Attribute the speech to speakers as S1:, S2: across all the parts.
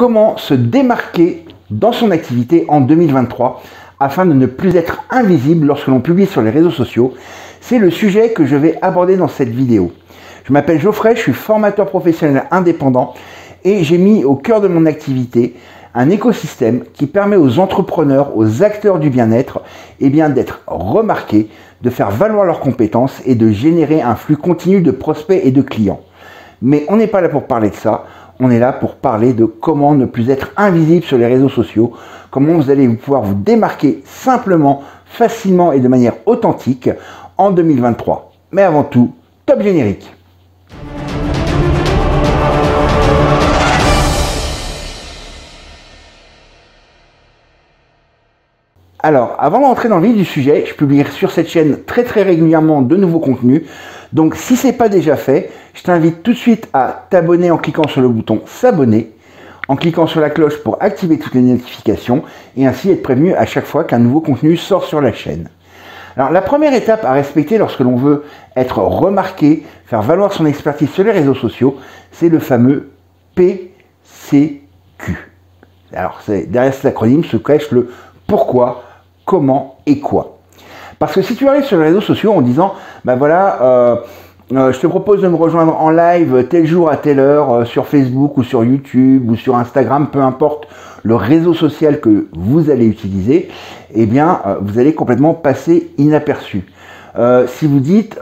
S1: comment se démarquer dans son activité en 2023 afin de ne plus être invisible lorsque l'on publie sur les réseaux sociaux. C'est le sujet que je vais aborder dans cette vidéo. Je m'appelle Geoffrey, je suis formateur professionnel indépendant et j'ai mis au cœur de mon activité un écosystème qui permet aux entrepreneurs, aux acteurs du bien-être, eh d'être remarqués, de faire valoir leurs compétences et de générer un flux continu de prospects et de clients. Mais on n'est pas là pour parler de ça, on est là pour parler de comment ne plus être invisible sur les réseaux sociaux, comment vous allez pouvoir vous démarquer simplement, facilement et de manière authentique en 2023. Mais avant tout, top générique Alors, avant d'entrer dans le vif du sujet, je publie sur cette chaîne très très régulièrement de nouveaux contenus. Donc, si ce n'est pas déjà fait, je t'invite tout de suite à t'abonner en cliquant sur le bouton s'abonner, en cliquant sur la cloche pour activer toutes les notifications et ainsi être prévenu à chaque fois qu'un nouveau contenu sort sur la chaîne. Alors, la première étape à respecter lorsque l'on veut être remarqué, faire valoir son expertise sur les réseaux sociaux, c'est le fameux PCQ. Alors, derrière cet acronyme se cache le pourquoi, comment et quoi. Parce que si tu arrives sur les réseaux sociaux en disant, ben voilà, euh, euh, je te propose de me rejoindre en live tel jour à telle heure euh, sur Facebook ou sur YouTube ou sur Instagram, peu importe le réseau social que vous allez utiliser, eh bien, vous allez complètement passer inaperçu. si vous dites,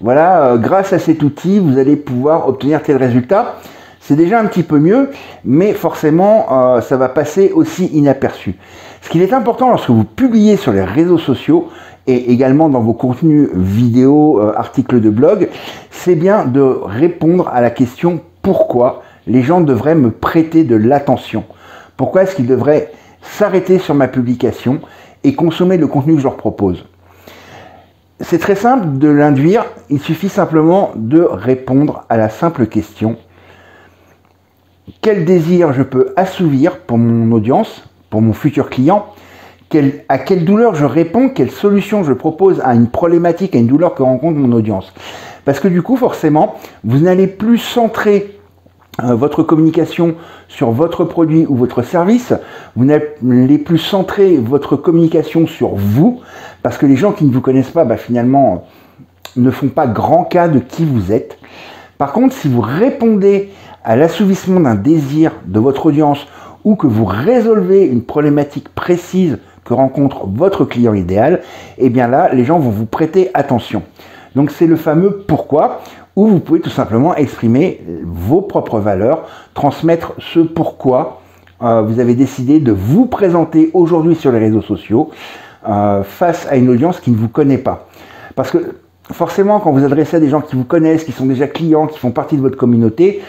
S1: voilà, grâce à cet outil, vous allez pouvoir obtenir tel résultat, c'est déjà un petit peu mieux, mais forcément, ça va passer aussi inaperçu. Ce qu'il est important lorsque vous publiez sur les réseaux sociaux et également dans vos contenus vidéo, euh, articles de blog, c'est bien de répondre à la question pourquoi les gens devraient me prêter de l'attention? Pourquoi est-ce qu'ils devraient s'arrêter sur ma publication et consommer le contenu que je leur propose? C'est très simple de l'induire, il suffit simplement de répondre à la simple question quel désir je peux assouvir pour mon audience pour mon futur client, à quelle douleur je réponds, quelle solution je propose à une problématique, à une douleur que rencontre mon audience? Parce que du coup, forcément, vous n'allez plus centrer euh, votre communication sur votre produit ou votre service, vous n'allez plus centrer votre communication sur vous, parce que les gens qui ne vous connaissent pas, bah, finalement, ne font pas grand cas de qui vous êtes. Par contre, si vous répondez à l'assouvissement d'un désir de votre audience ou que vous résolvez une problématique précise que rencontre votre client idéal, et eh bien là, les gens vont vous prêter attention. Donc c'est le fameux pourquoi, où vous pouvez tout simplement exprimer vos propres valeurs, transmettre ce pourquoi euh, vous avez décidé de vous présenter aujourd'hui sur les réseaux sociaux euh, face à une audience qui ne vous connaît pas. Parce que forcément, quand vous adressez à des gens qui vous connaissent, qui sont déjà clients, qui font partie de votre communauté,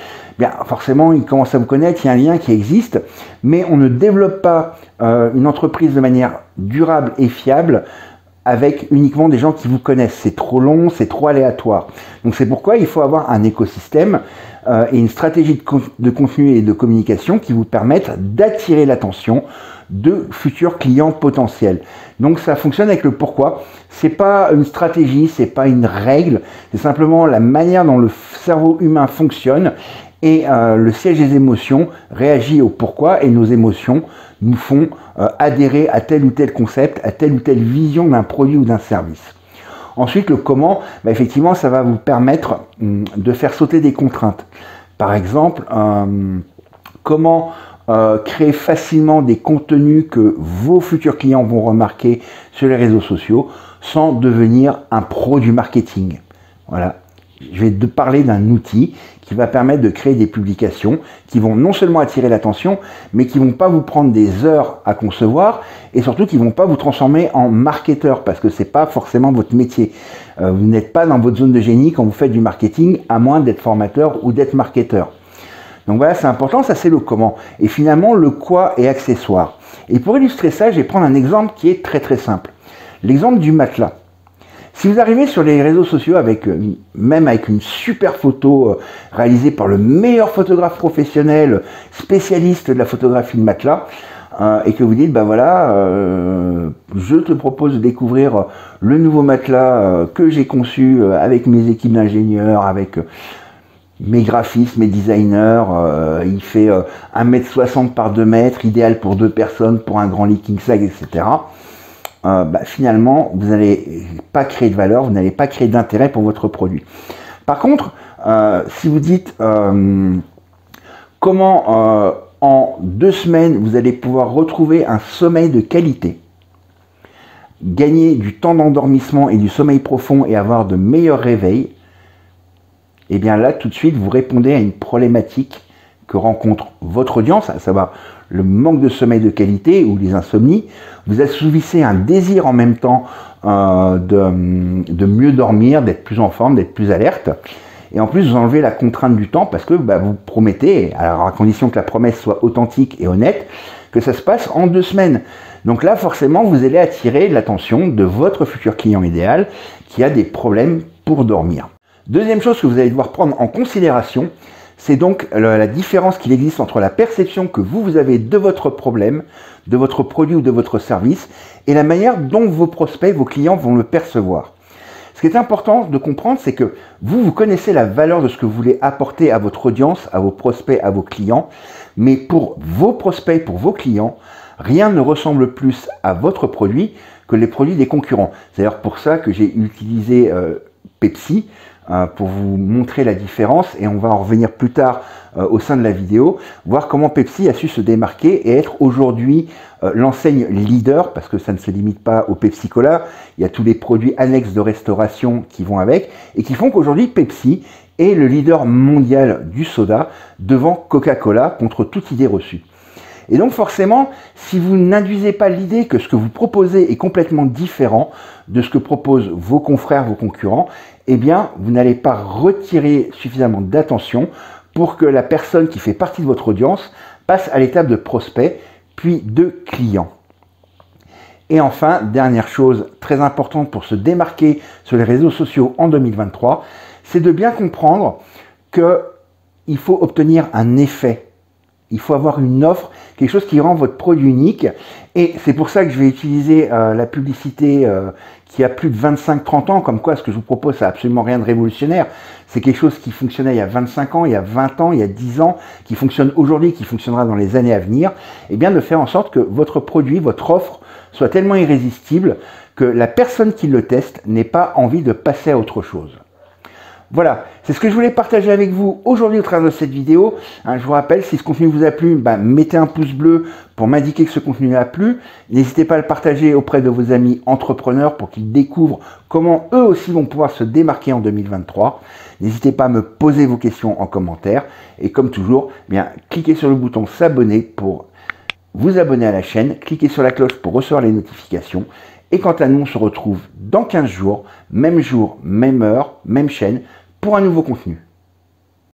S1: forcément, ils commencent à vous connaître, il y a un lien qui existe, mais on ne développe pas euh, une entreprise de manière durable et fiable avec uniquement des gens qui vous connaissent. C'est trop long, c'est trop aléatoire. Donc c'est pourquoi il faut avoir un écosystème euh, et une stratégie de, de, contenu et de communication qui vous permettent d'attirer l'attention de futurs clients potentiels. Donc ça fonctionne avec le pourquoi. C'est pas une stratégie, c'est pas une règle, c'est simplement la manière dont le cerveau humain fonctionne et euh, le siège des émotions réagit au pourquoi et nos émotions nous font euh, adhérer à tel ou tel concept, à telle ou telle vision d'un produit ou d'un service. Ensuite, le comment, bah, effectivement, ça va vous permettre hum, de faire sauter des contraintes. Par exemple, hum, comment euh, créer facilement des contenus que vos futurs clients vont remarquer sur les réseaux sociaux sans devenir un pro du marketing. Voilà. Je vais te parler d'un outil qui va permettre de créer des publications qui vont non seulement attirer l'attention, mais qui vont pas vous prendre des heures à concevoir et surtout qui vont pas vous transformer en marketeur parce que c'est pas forcément votre métier. Euh, vous n'êtes pas dans votre zone de génie quand vous faites du marketing à moins d'être formateur ou d'être marketeur. Donc voilà, c'est important, ça c'est le comment. Et finalement, le quoi est accessoire. Et pour illustrer ça, je vais prendre un exemple qui est très très simple. L'exemple du matelas. Si vous arrivez sur les réseaux sociaux avec euh, même avec une super photo euh, réalisée par le meilleur photographe professionnel, spécialiste de la photographie de matelas, euh, et que vous dites, ben voilà, je te propose de découvrir le nouveau matelas que j'ai conçu avec mes équipes d'ingénieurs, avec mes graphistes, mes designers, euh, il fait 1m60 par 2 mètres, idéal pour deux personnes, pour un grand king size, etc. Bah, finalement, vous n'allez pas créer de valeur, vous n'allez pas créer d'intérêt pour votre produit. Par contre, si vous dites comment en deux semaines vous allez pouvoir retrouver un sommeil de qualité, gagner du temps d'endormissement et du sommeil profond et avoir de meilleurs réveils, eh bien là, tout de suite, vous répondez à une problématique que rencontre votre audience, à savoir le manque de sommeil de qualité ou les insomnies. Vous assouvissez un désir en même temps euh, de, mieux dormir, d'être plus en forme, d'être plus alerte. Et en plus, vous enlevez la contrainte du temps parce que bah, vous promettez, à condition que la promesse soit authentique et honnête, que ça se passe en deux semaines. Donc là, forcément, vous allez attirer l'attention de votre futur client idéal qui a des problèmes pour dormir. Deuxième chose que vous allez devoir prendre en considération, c'est donc la différence qu'il existe entre la perception que vous, avez de votre problème, de votre produit ou de votre service, et la manière dont vos prospects, vos clients vont le percevoir. Ce qui est important de comprendre, c'est que vous, vous connaissez la valeur de ce que vous voulez apporter à votre audience, à vos prospects, à vos clients, mais pour vos prospects, pour vos clients, rien ne ressemble plus à votre produit que les produits des concurrents. C'est d'ailleurs pour ça que j'ai utilisé euh, Pepsi pour vous montrer la différence et on va en revenir plus tard euh, au sein de la vidéo, voir comment Pepsi a su se démarquer et être aujourd'hui l'enseigne leader, parce que ça ne se limite pas au Pepsi Cola, il y a tous les produits annexes de restauration qui vont avec et qui font qu'aujourd'hui Pepsi est le leader mondial du soda devant Coca-Cola contre toute idée reçue. Et donc forcément, si vous n'induisez pas l'idée que ce que vous proposez est complètement différent de ce que proposent vos confrères, vos concurrents, eh bien, vous n'allez pas retirer suffisamment d'attention pour que la personne qui fait partie de votre audience passe à l'étape de prospect, puis de client. Et enfin, dernière chose très importante pour se démarquer sur les réseaux sociaux en 2023, c'est de bien comprendre qu'il faut obtenir un effet il faut avoir une offre, quelque chose qui rend votre produit unique. Et c'est pour ça que je vais utiliser euh, la publicité euh, qui a plus de 25-30 ans, comme quoi ce que je vous propose, ça n'a absolument rien de révolutionnaire. C'est quelque chose qui fonctionnait il y a 25 ans, il y a 20 ans, il y a 10 ans, qui fonctionne aujourd'hui, qui fonctionnera dans les années à venir. Et bien de faire en sorte que votre produit, votre offre, soit tellement irrésistible que la personne qui le teste n'ait pas envie de passer à autre chose. Voilà, c'est ce que je voulais partager avec vous aujourd'hui au travers de cette vidéo. Hein, je vous rappelle, si ce contenu vous a plu, bah, mettez un pouce bleu pour m'indiquer que ce contenu a plu. N'hésitez pas à le partager auprès de vos amis entrepreneurs pour qu'ils découvrent comment eux aussi vont pouvoir se démarquer en 2023. N'hésitez pas à me poser vos questions en commentaire. Et comme toujours, eh bien, cliquez sur le bouton s'abonner pour vous abonner à la chaîne. Cliquez sur la cloche pour recevoir les notifications. Et quant à nous, on se retrouve dans 15 jours, même jour, même heure, même chaîne, pour un nouveau contenu.